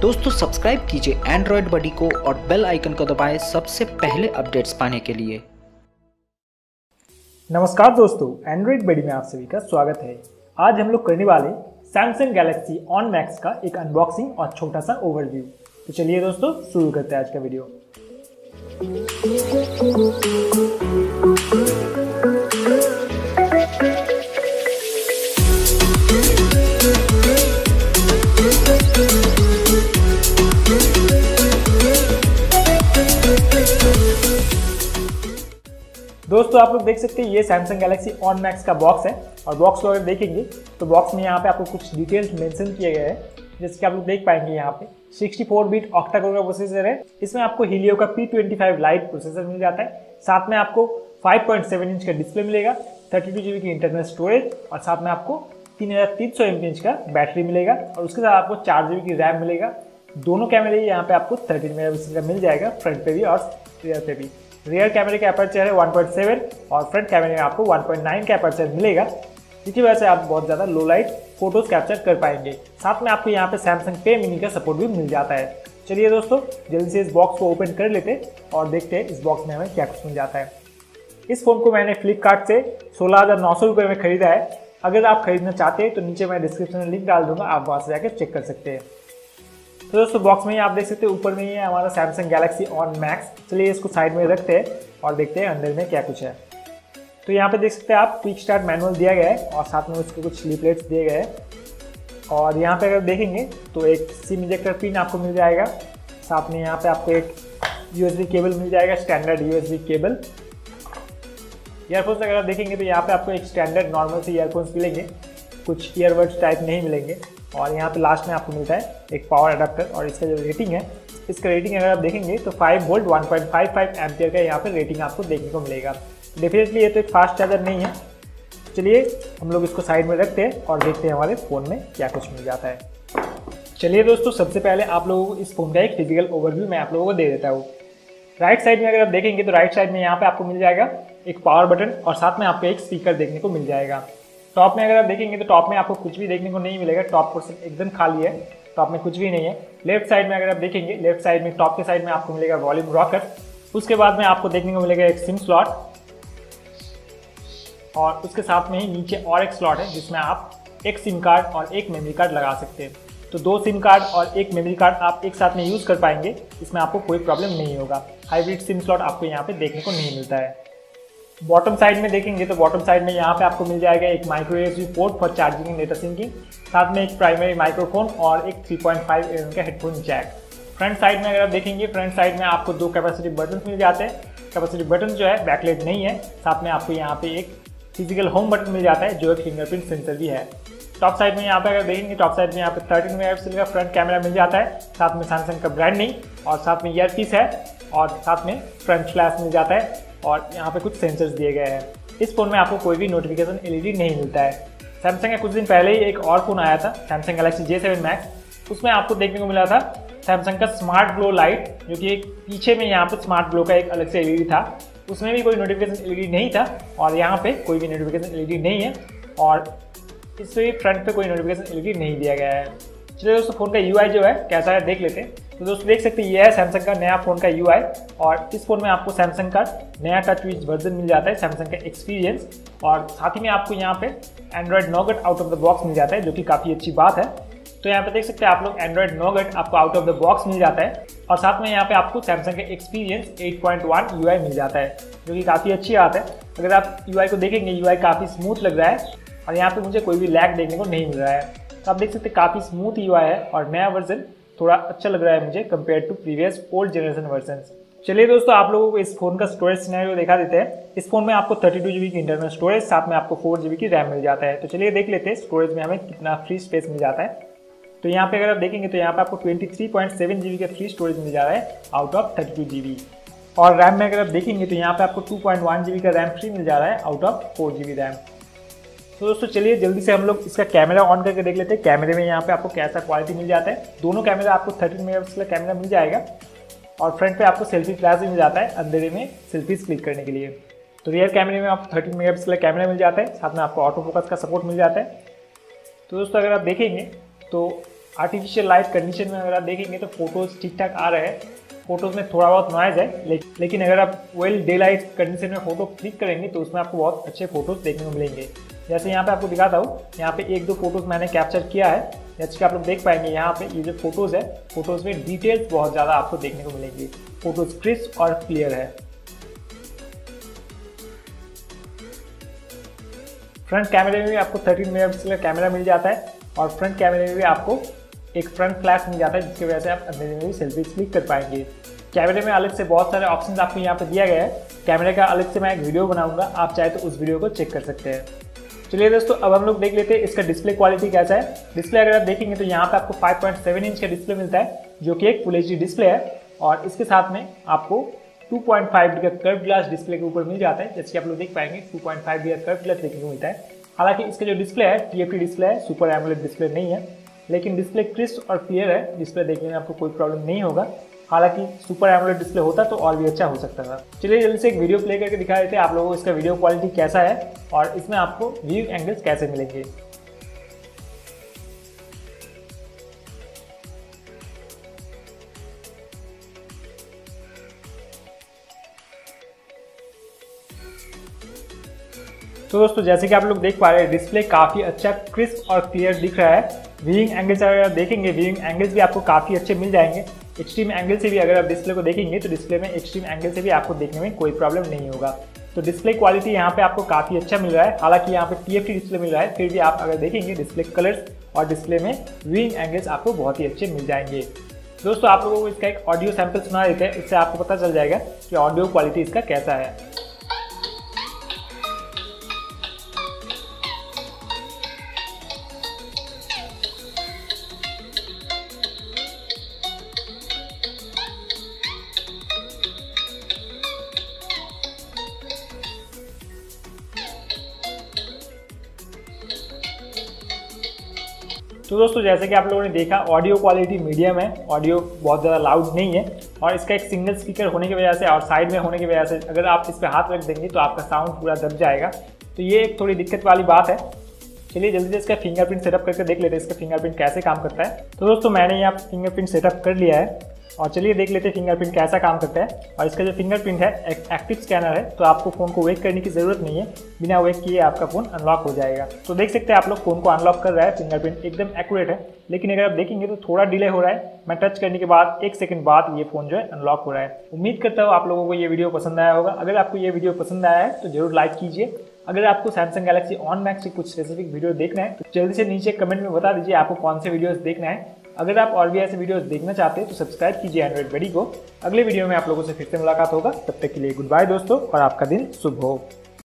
दोस्तों सब्सक्राइब कीजिए एंड्रॉयड बडी को और बेल आइकन को दबाएँ सबसे पहले अपडेट्स पाने के लिए। नमस्कार दोस्तों एंड्रॉइड बडी में आप सभी का स्वागत है। आज हम लोग करने वाले सैमसंग गैलेक्सी ऑन मैक्स का एक अनबॉक्सिंग और छोटा सा ओवरव्यू तो चलिए दोस्तों, शुरू करते हैं आज का वीडियो दोस्तों, आप लोग देख सकते हैं, ये सैमसंग गैलेक्सी ऑन मैक्स का बॉक्स है। और बॉक्स को अगर देखेंगे तो बॉक्स में यहाँ पे आपको कुछ डिटेल्स मेंशन किए गए हैं, जैसे कि आप लोग देख पाएँगे यहाँ पे। 64 बिट ऑक्टा का प्रोसेसर है। इसमें आपको हीलियो का P25 लाइट प्रोसेसर मिल जाता है। साथ में आपको 5.7 इंच का डिस्प्ले मिलेगा थर्टी टू की इंटरनल स्टोरेज और साथ में आपको तीन हज़ार तीन सौ एम का बैटरी मिलेगा, और उसके साथ आपको चार की रैम मिलेगा। दोनों कैमरे यहाँ पे आपको थर्टीन मेगा का मिल जाएगा फ्रंट पे भी और रियर पे भी। रियर कैमरे का अपर्चर है 1.7 और फ्रंट कैमरे में आपको 1.9 का अपर्चर मिलेगा। जिसकी वजह से आप बहुत ज़्यादा लो लाइट फ़ोटोज़ कैप्चर कर पाएँगे। साथ में आपको यहाँ पे सैमसंग पे मिनी का सपोर्ट भी मिल जाता है। चलिए दोस्तों, जल्दी से इस बॉक्स को ओपन कर लेते और देखते हैं इस बॉक्स में हमें क्या कुछ मिल जाता है। इस फ़ोन को मैंने फ्लिपकार्ट से सोलह हज़ार नौ सौ रुपये में खरीदा है। अगर आप खरीदना चाहते हैं तो नीचे मैं डिस्क्रिप्शन में लिंक डाल दूँगा, आप वहाँ से जाकर चेक कर सकते हैं। तो दोस्तों बॉक्स में ही आप देख सकते हैं, ऊपर में ही है हमारा सैमसंग गैलेक्सी ऑन मैक्स चलिए इसको साइड में रखते हैं और देखते हैं अंदर में क्या कुछ है। तो यहाँ पे देख सकते हैं आप क्विक स्टार्ट मैनुअल दिया गया है और साथ में उसके कुछ स्लीपलेट्स दिए गए हैं। और यहाँ पे अगर देखेंगे तो एक सिम इंजेक्टर पिन आपको मिल जाएगा। साथ में यहाँ पे आपको एक यूएसबी केबल मिल जाएगा स्टैंडर्ड यूएसबी केबल ईयरफोन्स अगर देखेंगे तो यहाँ पे आपको एक स्टैंडर्ड नॉर्मल से ईयरफोन्स मिलेंगे। कुछ ईयरबड्स टाइप नहीं मिलेंगे। और यहाँ पे लास्ट में आपको मिलता है एक पावर अडाप्टर और इसका जो रेटिंग है, इसका रेटिंग अगर आप देखेंगे तो 5 वोल्ट 1.55 एम्पियर का यहाँ पे रेटिंग आपको देखने को मिलेगा। डेफिनेटली ये तो एक फास्ट चार्जर नहीं है। चलिए, हम लोग इसको साइड में रखते हैं और देखते हैं हमारे फ़ोन में क्या कुछ मिल जाता है। चलिए दोस्तों, सबसे पहले आप लोगों को इस फ़ोन का एक फ़िज़िकल ओवरव्यू मैं आप लोगों को दे देता हूँ। राइट साइड में अगर आप देखेंगे तो राइट साइड में यहाँ पे आपको मिल जाएगा एक पावर बटन और साथ में आपको एक स्पीकर देखने को मिल जाएगा। टॉप में अगर आप देखेंगे तो टॉप में आपको कुछ भी देखने को नहीं मिलेगा। टॉप पोर्सन एकदम खाली है। टॉप में कुछ भी नहीं है। लेफ़्ट साइड में अगर आप देखेंगे लेफ़्ट साइड में टॉप के साइड में आपको मिलेगा वॉल्यूम रॉकर उसके बाद में आपको देखने को मिलेगा एक सिम स्लॉट और उसके साथ में ही नीचे और एक स्लॉट है जिसमें आप एक सिम कार्ड और एक मेमोरी कार्ड लगा सकते हैं। तो दो सिम कार्ड और एक मेमोरी कार्ड आप एक साथ में यूज़ कर पाएँगे। इसमें आपको कोई प्रॉब्लम नहीं होगा। हाइब्रिड सिम स्लॉट आपको यहाँ पे देखने को नहीं मिलता है। बॉटम साइड में देखेंगे तो बॉटम साइड में यहाँ पे आपको मिल जाएगा एक micro USB port for charging and data syncing साथ में एक प्राइमरी माइक्रोफोन और एक 3.5 पॉइंट का हेडफोन जैक फ्रंट साइड में अगर आप देखेंगे फ्रंट साइड में आपको दो कैपेसिटी बटन मिल जाते हैं। कैपेसिटी बटन जो है बैकलेट नहीं है। साथ में आपको यहाँ पे एक फ़िज़िकल होम बटन मिल जाता है, जो एक फिंगरप्रिंट सेंसर भी है। टॉप साइड में यहाँ पे अगर देखेंगे टॉप साइड में यहाँ पे थर्टीन मेगापिक्सल का फ्रंट कैमरा मिल जाता है। साथ में सैमसंग का ब्रांडिंग और साथ में ईयरपीस है, और साथ में फ्रंट फ्लैश मिल जाता है। और यहाँ पे कुछ सेंसर्स दिए गए हैं। इस फ़ोन में आपको कोई भी नोटिफिकेशन एलईडी नहीं मिलता है। सैमसंग का कुछ दिन पहले ही एक और फ़ोन आया था Samsung Galaxy J seven Max उसमें आपको देखने को मिला था सैमसंग का स्मार्ट ग्लो लाइट जो कि एक पीछे में यहाँ पर स्मार्ट ग्लो का एक अलग से एलईडी था। उसमें भी कोई नोटिफिकेशन एलईडी नहीं था और यहाँ पे कोई भी नोटिफिकेशन एलईडी नहीं है और इससे फ्रंट पे कोई नोटिफिकेशन एलईडी नहीं दिया गया है। चलिए दोस्तों फ़ोन का UI जो है, कैसा है, देख लेते हैं। तो दोस्तों, देख सकते हैं, ये है सैमसंग का नया फ़ोन का UI और इस फ़ोन में आपको सैमसंग का नया टच विच वर्जन मिल जाता है सैमसंग का एक्सपीरियंस और साथ ही में आपको यहाँ पे Android Nougat out of the box मिल जाता है, जो कि काफ़ी अच्छी बात है। तो यहाँ पे देख सकते हैं आप लोग एंड्रॉयड नोगट आपको आउट ऑफ़ द बॉक्स मिल जाता है। और साथ में यहाँ पे आपको सैमसंग का एक्सपीरियंस 8.1 यूआई मिल जाता है, जो कि काफ़ी अच्छी बात है। अगर आप यूआई को देखेंगे यूआई काफ़ी स्मूथ लग रहा है और यहाँ पे मुझे कोई भी लैग देखने को नहीं मिल रहा है। आप देख सकते हैं काफ़ी स्मूथ यूआई है और नया वर्जन थोड़ा अच्छा लग रहा है मुझे compare to previous old generation version चलिए दोस्तों, आप लोगों को इस फ़ोन का स्टोरेज सिनेरियो दिखा देते हैं। इस फ़ोन में आपको 32 टू की इंटरनल स्टोरेज साथ में आपको 4 जीबी की रैम मिल जाता है। तो चलिए देख लेते हैं स्टोरेज में हमें कितना फ्री स्पेस मिल जाता है। तो यहाँ पे अगर आप देखेंगे तो यहाँ पे आपको 23.7 जीबी का फ्री स्टोरेज मिल जा रहा है आउट ऑफ़ 32 जीबी और रैम में अगर आप देखेंगे तो यहाँ पे आपको 2.1 जीबी का रैम फ्री मिल जा रहा है आउट ऑफ़ 4 जीबी रैम तो दोस्तों, चलिए जल्दी से हम लोग इसका कैमरा ऑन करके देख लेते हैं। कैमरे में यहाँ पे आपको कैसा क्वालिटी मिल जाता है। दोनों कैमरा आपको थर्टीन मेगा कैमरा मिल जाएगा। और फ्रंट पे आपको सेल्फी फ्लैश भी मिल जाता है अंधेरे में सेल्फीज क्लिक करने के लिए। तो रियर कैमरे में आपको थर्टीन मेगा कैमरा मिल जाता है। साथ में आपको ऑटो फोकस का सपोर्ट मिल जाता है। तो दोस्तों, अगर आप देखेंगे तो आर्टिफिशियल लाइट कंडीशन में अगर आप देखेंगे तो फ़ोटोज़ ठीक ठाक आ रहे हैं। फ़ोटोज़ में थोड़ा बहुत नॉइज़ है लेकिन अगर आप वेल डे लाइट कंडीशन में फ़ोटो क्लिक करेंगे तो उसमें आपको बहुत अच्छे फ़ोटोज़ देखने को मिलेंगे। जैसे यहाँ पे आपको दिखाता हूँ, यहाँ पे एक दो फ़ोटोज़ मैंने कैप्चर किया है, जैसे कि आप लोग देख पाएँगे यहाँ पे ये जो फ़ोटोज़ है फ़ोटोज़ में डिटेल्स बहुत ज़्यादा आपको देखने को मिलेंगी। फ़ोटोज़ क्रिस्प और क्लियर है। फ्रंट कैमरे में भी आपको 13 मेगापिक्सल का कैमरा मिल जाता है और फ्रंट कैमरे में भी आपको एक फ्रंट फ्लैश मिल जाता है, जिसकी वजह से आप अंदर में भी सेल्फी क्लिक कर पाएँगे। कैमरे में अलग से बहुत सारे ऑप्शंस आपको यहाँ पर दिया गया है। कैमरे का अलग से मैं एक वीडियो बनाऊँगा, आप चाहे तो उस वीडियो को चेक कर सकते हैं। चलिए दोस्तों, अब हम लोग देख लेते हैं इसका डिस्प्ले क्वालिटी कैसा है। डिस्प्ले अगर आप देखेंगे तो यहाँ पे आपको 5.7 इंच का डिस्प्ले मिलता है, जो कि एक फुल एचडी डिस्प्ले है। और इसके साथ में आपको 2.5 डी का कर्व ग्लास डिस्प्ले के ऊपर मिल जाता है जैसे कि आप लोग देख पाएँगे 2.5 डी का कर्व ग्लास देखने को मिलता है। हालाँकि इसका जो डिस्प्ले है टी डिस्प्ले है सुपर एमोलेड डिस्प्ले नहीं है, लेकिन डिस्प्ले क्रिस्प और क्लियर है डिस्प्ले देखने में आपको कोई प्रॉब्लम नहीं होगा। हालाँकि सुपर एमोलेड डिस्प्ले होता तो और भी अच्छा हो सकता था। चलिए जल्दी से एक वीडियो प्ले करके दिखा देते हैं आप लोगों को इसका वीडियो क्वालिटी कैसा है और इसमें आपको व्यू एंगल्स कैसे मिलेंगे। तो दोस्तों, जैसे कि आप लोग देख पा रहे हैं डिस्प्ले काफ़ी अच्छा क्रिस्प और क्लियर दिख रहा है। व्यूइंग एंगल्स अगर आप देखेंगे व्यूइंग एंगल्स भी आपको काफ़ी अच्छे मिल जाएँगे। एक्सट्रीम एंगल से भी अगर आप डिस्प्ले को देखेंगे तो डिस्प्ले में एक्सट्रीम एंगल से भी आपको देखने में कोई प्रॉब्लम नहीं होगा। तो डिस्प्ले क्वालिटी यहाँ पे आपको काफ़ी अच्छा मिल रहा है। हालाँकि यहाँ पे टी डिस्प्ले मिल रहा है, फिर भी आप अगर देखेंगे डिस्प्ले कलर्स और डिस्प्ले में व्यूइंग एंगल्स आपको बहुत ही अच्छे मिल जाएँगे। दोस्तों, आप लोगों को इसका एक ऑडियो सैंपल सुना देते हैं, इससे आपको पता चल जाएगा कि ऑडियो क्वालिटी इसका कैसा है। तो दोस्तों, जैसे कि आप लोगों ने देखा ऑडियो क्वालिटी मीडियम है। ऑडियो बहुत ज़्यादा लाउड नहीं है। और इसका एक सिंगल स्पीकर होने की वजह से और साइड में होने की वजह से अगर आप इस पर हाथ रख देंगे तो आपका साउंड पूरा दब जाएगा। तो ये एक थोड़ी दिक्कत वाली बात है। चलिए जल्दी से इसका फिंगरप्रिंट सेटअप करके देख लेते हैं, इसका फिंगरप्रिंट कैसे काम करता है। तो दोस्तों, मैंने यहाँ फिंगरप्रिंट सेटअप कर लिया है। और चलिए देख लेते हैं फिंगरप्रिंट कैसा काम करता है। और इसका जो फिंगरप्रिंट है, एक एक्टिव स्कैनर है तो आपको फ़ोन को वेक करने की ज़रूरत नहीं है। बिना वेक किए आपका फ़ोन अनलॉक हो जाएगा। तो देख सकते हैं आप लोग फ़ोन को अनलॉक कर रहा है फिंगरप्रिंट एकदम एक्यूरेट है। लेकिन अगर आप देखेंगे तो थोड़ा डिले हो रहा है। मैं टच करने के बाद, एक सेकंड बाद ये फ़ोन जो है अनलॉक हो रहा है। उम्मीद करता हूँ आप लोगों को ये वीडियो पसंद आया होगा। अगर आपको ये वीडियो पसंद आया है तो ज़रूर लाइक कीजिए। अगर आपको सैमसंग गैलेक्सी ऑन मैक्स की कुछ स्पेसिफिक वीडियो देखना है तो जल्दी से नीचे कमेंट में बता दीजिए, आपको कौन से वीडियोस देखना है। अगर आप और भी ऐसे वीडियोस देखना चाहते हैं तो सब्सक्राइब कीजिए एंड्रॉइड बडी को। अगले वीडियो में आप लोगों से फिर से मुलाकात होगा। तब तक के लिए गुड बाय दोस्तों, और आपका दिन शुभ हो।